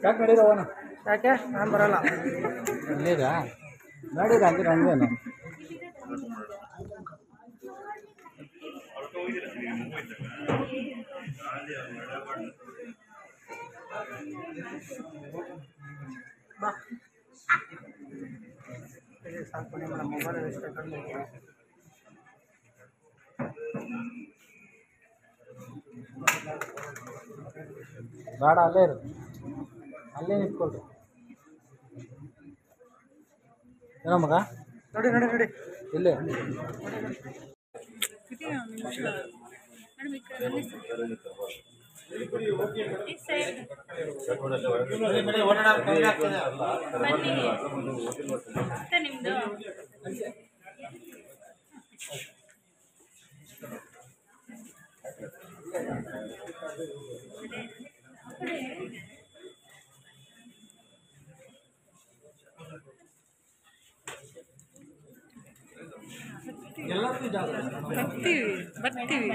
ಯಾಕೆ ನಡೀರವನ ಯಾಕೆ ನಾನು ಬರಲ್ಲ. ನಡೀರಾ ನಡೀರ ಅಂದ್ರೆ ಹಂಗೇನು ಬಾ. ಸಾಕು ನಿಮ್ಮ ಮೊಬೈಲ್ ಎಷ್ಟು ಕಡಿಮೆ ಬೇಡ ಅಲ್ಲೇ ಇರು. ಅಲ್ಲೇ ನಿಂತ್ಕೊಳ್ರಿ. ಏನೋ ಮಗ? ನೋಡಿ ನೋಡಿ ನೋಡಿ. ಇಲ್ಲಿ. ನಿಮ್ದು? ಬರ್ತೀವಿ ಬರ್ತೀವಿ